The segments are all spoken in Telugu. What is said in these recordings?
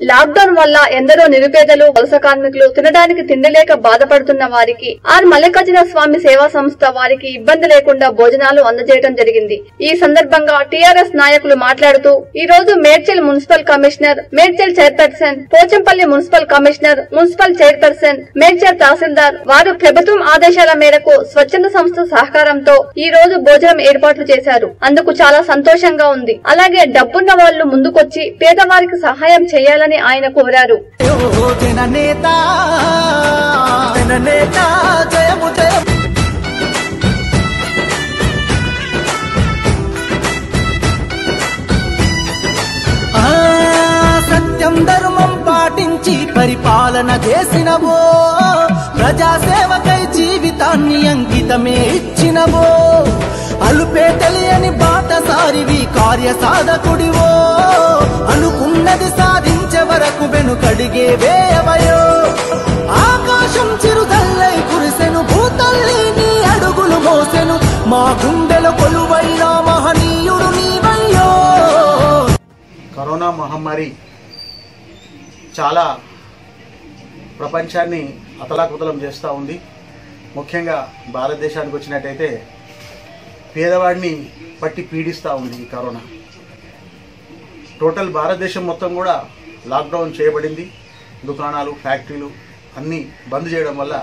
లాక్డౌన్ వల్ల ఎందరో నిరుపేదలు వలస కార్మికులు తినడానికి తిండి లేక బాధపడుతున్న వారికి ఆర్ మల్లికార్జున స్వామి సేవా సంస్థ వారికి ఇబ్బంది లేకుండా భోజనాలు అందజేయడం జరిగింది. ఈ సందర్భంగా టీఆర్ఎస్ నాయకులు మాట్లాడుతూ ఈ రోజు Medchal municipal commissioner Medchal chairperson Pochampally municipal commissioner municipal chairperson Medchal తహసీల్దార్ వారు ప్రభుత్వం ఆదేశాల మేరకు స్వచ్ఛంద సంస్థ సహకారంతో ఈ రోజు భోజనం ఏర్పాట్లు చేశారు. అందుకు చాలా సంతోషంగా ఉంది. అలాగే డబ్బున్న వాళ్ళు ముందుకొచ్చి పేదవారికి సహాయం చేయాలని ఆయన కోరారు. సత్యం ధర్మం పాటించి పరిపాలన చేసినవో ప్రజాసేవకై జీవితాన్ని అంకితమే ఇచ్చినవో అలుపే తెలియని బాటసారివి కార్య సాధకుడివో అనుకున్నది సాధించే వరకు వెనుకడిగే వేయవయో ఆకాశం చిరుదల్లై కురిసెను భూతల్లి నీ అడుగులు మోసెను మా గుండెల కొలువైన మహనీయుడు నీవయ్యో. కరోనా మహమ్మారి చాలా ప్రపంచాన్ని అతలాకుతలం చేస్తూ ఉంది. ముఖ్యంగా భారతదేశానికి వచ్చినట్టయితే పేదవాడిని పట్టి పీడిస్తూ ఉంది ఈ కరోనా. టోటల్ భారతదేశం మొత్తం కూడా లాక్డౌన్ చేయబడింది. దుకాణాలు ఫ్యాక్టరీలు అన్నీ బంద్ చేయడం వల్ల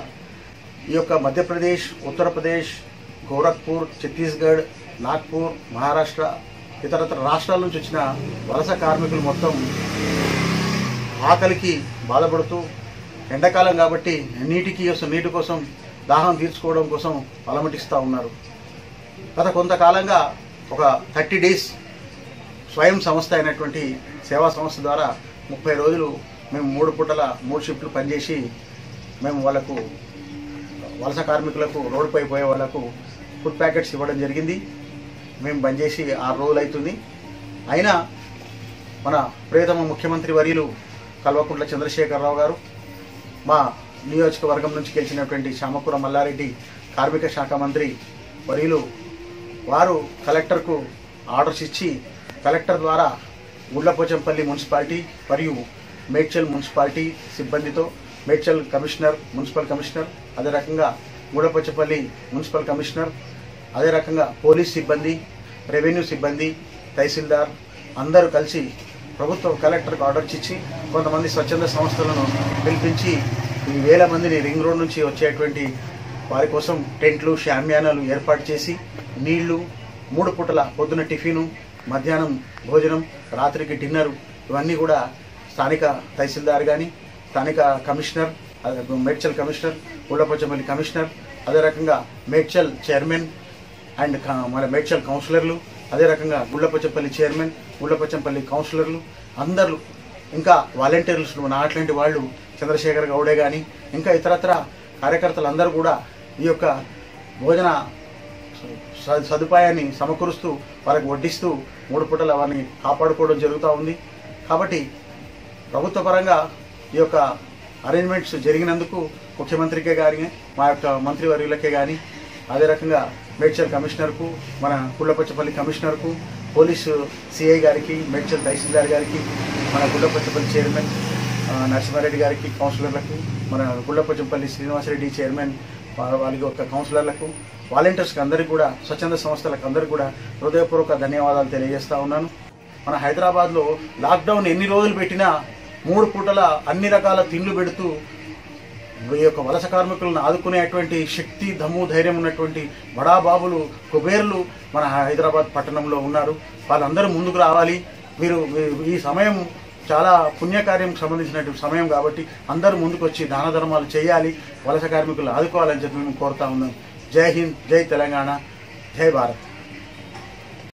ఈ యొక్క మధ్యప్రదేశ్ ఉత్తరప్రదేశ్ గోరఖ్పూర్ ఛత్తీస్గఢ్ నాగ్పూర్ మహారాష్ట్ర ఇతరతర రాష్ట్రాల నుంచి వచ్చిన వలస కార్మికులు మొత్తం ఆకలికి బాధపడుతూ ఎండాకాలం కాబట్టి నీటికి కోసం నీటి కోసం దాహం తీర్చుకోవడం కోసం అలమటిస్తూ ఉన్నారు. గత కొంతకాలంగా ఒక థర్టీ డేస్ స్వయం సంస్థ అయినటువంటి సేవా సంస్థ ద్వారా ముప్పై రోజులు మేము మూడు పూటల మూడు షిఫ్ట్లు పనిచేసి మేము వాళ్ళకు వలస కార్మికులకు రోడ్డుపై పోయే వాళ్ళకు ఫుడ్ ప్యాకెట్స్ ఇవ్వడం జరిగింది. మేము బంద్ చేసి ఆరు రోజులు అవుతుంది. అయినా మన ప్రియతమ ముఖ్యమంత్రి వర్యులు కల్వకుంట్ల చంద్రశేఖరరావు గారు మా నియోజకవర్గం నుంచి గెలిచినటువంటి శ్యామకుర మల్లారెడ్డి కార్మిక శాఖ మంత్రి వర్యులు వారు కలెక్టర్కు ఆర్డర్స్ ఇచ్చి కలెక్టర్ ద్వారా గుండ్లపోచంపల్లి మున్సిపాలిటీ మరియు మేడ్చల్ మున్సిపాలిటీ సిబ్బందితో మేడ్చల్ కమిషనర్ మున్సిపల్ కమిషనర్ అదే రకంగా గుండ్లపోచంపల్లి మున్సిపల్ కమిషనర్ అదే రకంగా పోలీస్ సిబ్బంది రెవెన్యూ సిబ్బంది తహసీల్దార్ అందరూ కలిసి ప్రభుత్వం కలెక్టర్కి ఆర్డర్స్ ఇచ్చి కొంతమంది స్వచ్ఛంద సంస్థలను పిలిపించి ఈ వేల మందిని రింగ్ రోడ్ నుంచి వచ్చేటువంటి వారి కోసం టెంట్లు షామ్యానాలు ఏర్పాటు చేసి నీళ్ళు మూడు పూటల పొద్దున టిఫిను మధ్యాహ్నం భోజనం రాత్రికి డిన్నర్ ఇవన్నీ కూడా స్థానిక తహసీల్దార్ కానీ స్థానిక కమిషనర్ మేడ్చల్ కమిషనర్ ఊళ్ళపచ్చమల్లి కమిషనర్ అదే రకంగా మేడ్చల్ చైర్మన్ అండ్ మన మేడ్చల్ కౌన్సిలర్లు అదే రకంగా గుళ్ళపచ్చంపల్లి చైర్మన్ గుళ్ళపచ్చంపల్లి కౌన్సిలర్లు అందరూ ఇంకా వాలంటీర్స్ మన అట్లాంటి వాళ్ళు చంద్రశేఖర్ గౌడే కానీ ఇంకా ఇతరత్ర కార్యకర్తలు అందరూ కూడా ఈ యొక్క భోజన సదుపాయాన్ని సమకూరుస్తూ వారికి వడ్డిస్తూ మూడు పూటల వారిని కాపాడుకోవడం జరుగుతూ ఉంది. కాబట్టి ప్రభుత్వ పరంగా ఈ యొక్క అరేంజ్మెంట్స్ జరిగినందుకు ముఖ్యమంత్రికే కానీ మా యొక్క మంత్రివర్యులకే కానీ అదే రకంగా మేడ్చల్ కమిషనర్కు మన గుళ్ళపచ్చపల్లి కమిషనర్కు పోలీసు సిఐ గారికి మేడ్చల్ తహసీల్దార్ గారికి మన గుళ్ళపచ్చపల్లి చైర్మన్ నరసింహారెడ్డి గారికి కౌన్సిలర్లకు మన గుళ్ళపచ్చంపల్లి శ్రీనివాసరెడ్డి చైర్మన్ వాళ్ళ వాళ్ళకి యొక్క కౌన్సిలర్లకు వాలంటీర్స్కి అందరికీ కూడా స్వచ్ఛంద సంస్థలకు అందరికీ కూడా హృదయపూర్వక ధన్యవాదాలు తెలియజేస్తూ ఉన్నాను. మన హైదరాబాద్లో లాక్డౌన్ ఎన్ని రోజులు పెట్టినా మూడు పూటల అన్ని రకాల తిండ్లు పెడుతూ ఈ యొక్క వలస కార్మికులను ఆదుకునేటువంటి శక్తి దమ్ము ధైర్యం ఉన్నటువంటి బడాబాబులు కుబేర్లు మన హైదరాబాద్ పట్టణంలో ఉన్నారు. వాళ్ళందరూ ముందుకు రావాలి. మీరు ఈ సమయం చాలా పుణ్యకార్యం సంబంధించినటువంటి సమయం కాబట్టి అందరూ ముందుకొచ్చి దాన ధర్మాలు చేయాలి వలస కార్మికులు ఆదుకోవాలని చెప్పి మేము కోరుతా ఉన్నాం. జై హింద్ జై తెలంగాణ జై భారత్.